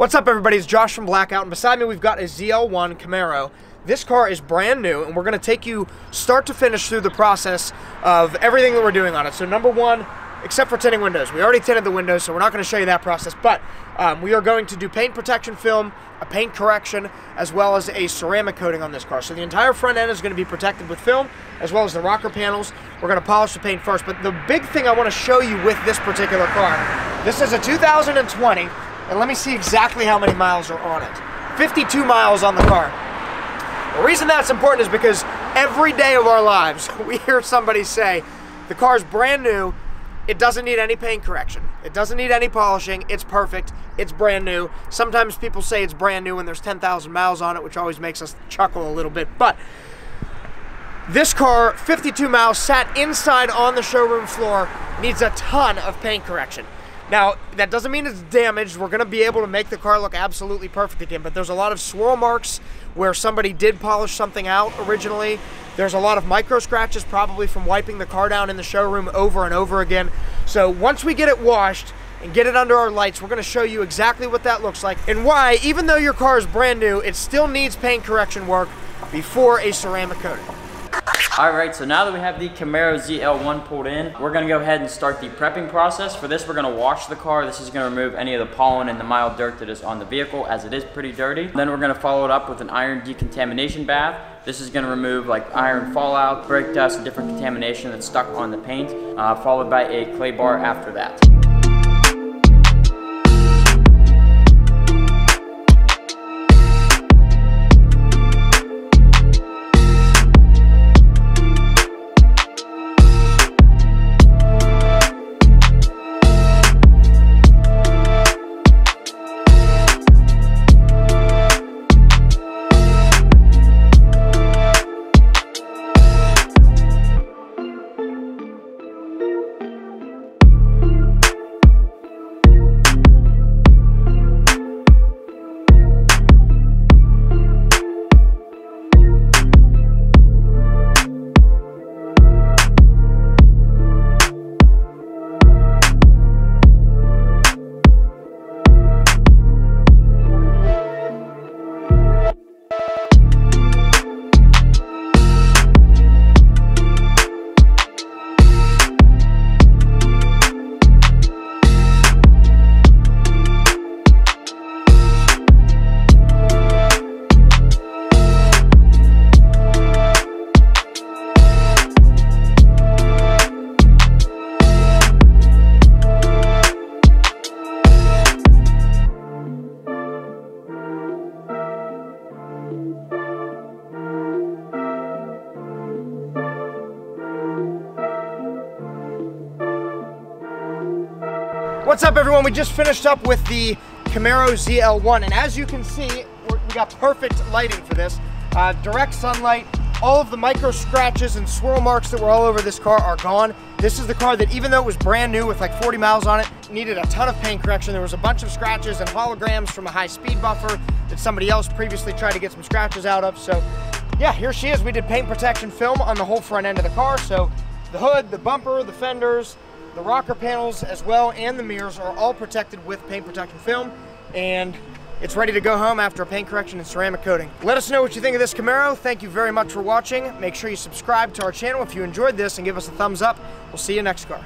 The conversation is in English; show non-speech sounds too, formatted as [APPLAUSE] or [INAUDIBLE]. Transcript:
What's up everybody, it's Josh from Blackout, and beside me we've got a ZL1 Camaro. This car is brand new, and we're going to take you start to finish through the process of everything that we're doing on it. So number one, except for tinting windows. We already tinted the windows, so we're not going to show you that process, but um, we are going to do paint protection film, a paint correction, as well as a ceramic coating on this car. So the entire front end is going to be protected with film, as well as the rocker panels. We're going to polish the paint first, but the big thing I want to show you with this particular car, this is a 2020, and let me see exactly how many miles are on it. 52 miles on the car. The reason that's important is because every day of our lives, [LAUGHS] we hear somebody say, the car's brand new, it doesn't need any paint correction. It doesn't need any polishing. It's perfect. It's brand new. Sometimes people say it's brand new when there's 10,000 miles on it, which always makes us chuckle a little bit. But this car, 52 miles, sat inside on the showroom floor, needs a ton of paint correction. Now, that doesn't mean it's damaged. We're going to be able to make the car look absolutely perfect again, but there's a lot of swirl marks where somebody did polish something out originally. There's a lot of micro scratches probably from wiping the car down in the showroom over and over again. So once we get it washed and get it under our lights, we're going to show you exactly what that looks like and why, even though your car is brand new, it still needs paint correction work before a ceramic coating. All right, so now that we have the Camaro ZL1 pulled in, we're gonna go ahead and start the prepping process. For this, we're gonna wash the car. This is gonna remove any of the pollen and the mild dirt that is on the vehicle as it is pretty dirty. Then we're gonna follow it up with an iron decontamination bath. This is gonna remove like iron fallout, brake dust, and different contamination that's stuck on the paint, uh, followed by a clay bar after that. What's up everyone? We just finished up with the Camaro ZL1 and as you can see, we got perfect lighting for this. Uh, direct sunlight, all of the micro scratches and swirl marks that were all over this car are gone. This is the car that even though it was brand new with like 40 miles on it, needed a ton of paint correction. There was a bunch of scratches and holograms from a high speed buffer that somebody else previously tried to get some scratches out of. So yeah, here she is. We did paint protection film on the whole front end of the car. So the hood, the bumper, the fenders, the rocker panels as well and the mirrors are all protected with paint protection film and it's ready to go home after a paint correction and ceramic coating. Let us know what you think of this Camaro. Thank you very much for watching. Make sure you subscribe to our channel if you enjoyed this and give us a thumbs up. We'll see you next car.